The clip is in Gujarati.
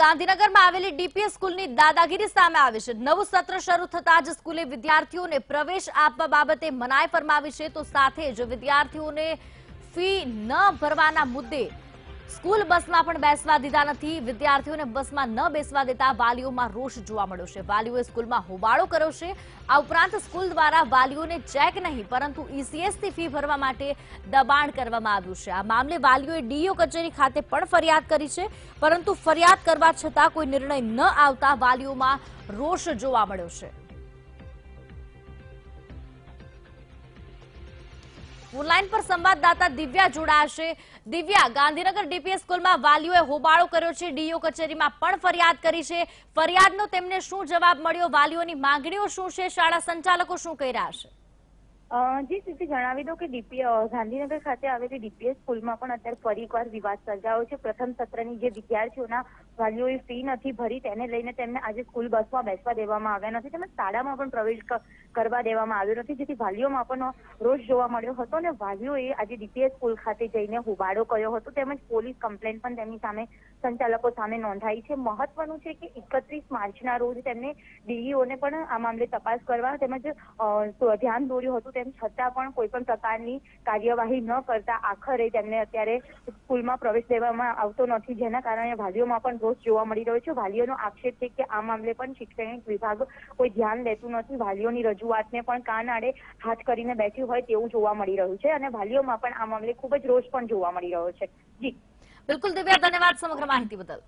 ગાંધીનગરમાં આવેલી ડીપીએસ સ્કૂલની દાદાગીરી સામે આવી છે. નવું સત્ર શરૂ થતા જ સ્કૂલે વિદ્યાર્થીઓને પ્રવેશ આપવા બાબતે મનાઈ ફરમાવી છે. તો સાથે જ વિદ્યાર્થીઓને ફી ન ભરવાના મુદ્દે સ્કૂલ બસમાં પણ બેસવા દીધા નથી. વિદ્યાર્થીઓને બસમાં ન બેસવા દેતા વાલીઓમાં રોષ જોવા મળ્યો છે. વાલીઓએ સ્કૂલમાં હોબાળો કર્યો છે. આ ઉપરાંત સ્કૂલ દ્વારા વાલીઓને ચેક નહીં, પરંતુ ઈસીએસથી ફી ભરવા માટે દબાણ કરવામાં આવ્યું છે. આ મામલે વાલીઓએ ડીઓ કચેરી ખાતે પણ ફરિયાદ કરી છે, પરંતુ ફરિયાદ કરવા છતાં કોઈ નિર્ણય ન આવતા વાલીઓમાં રોષ જોવા મળ્યો છે. ફોનલાઈન પર સંવાદદાતા દિવ્યા જોડાશે દિવ્યા, ગાંધીનગર ડીપીએસ સ્કૂલમાં વાલીઓએ હોબાળો કર્યો છે. ડીઓ કચેરીમાં પણ ફરિયાદ કરી છે. ફરિયાદનો તેમને શું જવાબ મળ્યો? વાલીઓની માંગણીઓ શું છે? શાળા સંચાલકો શું કહી રહ્યા છે? જી સીધી જણાવી દો કે ગાંધીનગર ખાતે આવેલી ડીપીએસ સ્કૂલમાં પણ અત્યારે ફરી એકવાર વિવાદ સર્જાયો છે. પ્રથમ સત્રની જે વિદ્યાર્થીઓના વાલીઓએ ફી નથી ભરી તેને લઈને તેમને આજે સ્કૂલ બસમાં બેસવા દેવામાં આવ્યા નથી. તેમજ શાળામાં પણ પ્રવેશ કરવા દેવામાં આવ્યો નથી. જેથી વાલીઓમાં પણ રોષ જોવા મળ્યો હતો અને વાલીઓએ આજે ડીપીએસ સ્કૂલ ખાતે જઈને હોબાળો કર્યો હતો. તેમજ પોલીસ કમ્પ્લેન પણ તેમની સામે સંચાલકો સામે નોંધાઈ છે. મહત્વનું છે કે એકત્રીસ માર્ચના રોજ તેમને ડીઈઓને પણ આ મામલે તપાસ કરવા તેમજ ધ્યાન દોર્યું હતું તેમ છતાં પણ કોઈ પણ પ્રકારની કાર્યવાહી ન કરતા આખરે તેમને અત્યારે સ્કૂલમાં પ્રવેશ દેવામાં આવતો નથી. જેના કારણે વાલીઓમાં પણ રોષ જોવા મળી રહ્યો છે. વાલીઓનો આક્ષેપ છે કે આ મામલે પણ શૈક્ષણિક વિભાગ કોઈ ધ્યાન લેતું નથી. વાલીઓની રજૂઆતને પણ કાન આડે હાથ કરીને બેઠી હોય તેવું જોવા મળી રહ્યું છે અને વાલીઓમાં પણ આ મામલે ખૂબ જ રોષ પણ જોવા મળી રહ્યો છે. જી. બિલકુલ દિવ્યા ધન્યવાદ સમગ્ર માહિતી બદલ.